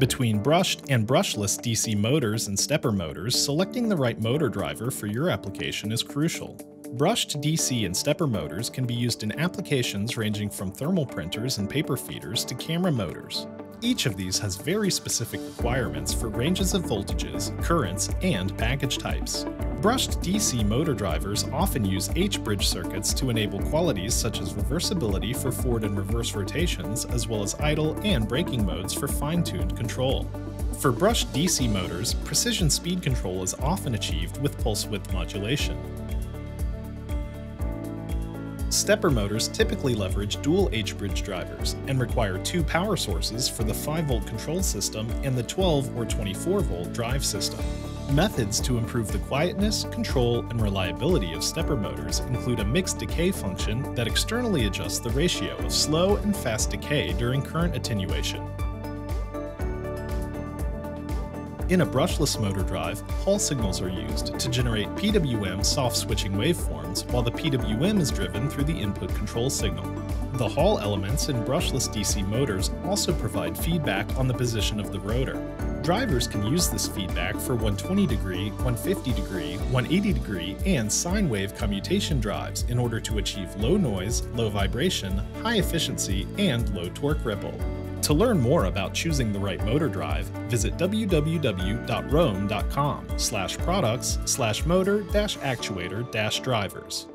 Between brushed and brushless DC motors and stepper motors, selecting the right motor driver for your application is crucial. Brushed DC and stepper motors can be used in applications ranging from thermal printers and paper feeders to camera motors. Each of these has very specific requirements for ranges of voltages, currents, and package types. Brushed DC motor drivers often use H-bridge circuits to enable qualities such as reversibility for forward and reverse rotations, as well as idle and braking modes for fine-tuned control. For brushed DC motors, precision speed control is often achieved with pulse width modulation. Stepper motors typically leverage dual H-bridge drivers and require two power sources for the 5V control system and the 12 or 24V drive system. Methods to improve the quietness, control, and reliability of stepper motors include a mixed decay function that externally adjusts the ratio of slow and fast decay during current attenuation. In a brushless motor drive, Hall signals are used to generate PWM soft switching waveforms while the PWM is driven through the input control signal. The Hall elements in brushless DC motors also provide feedback on the position of the rotor. Drivers can use this feedback for 120 degree, 150 degree, 180 degree, and sine wave commutation drives in order to achieve low noise, low vibration, high efficiency, and low torque ripple. To learn more about choosing the right motor drive, visit www.rohm.com slash products slash motor dash actuator dash drivers.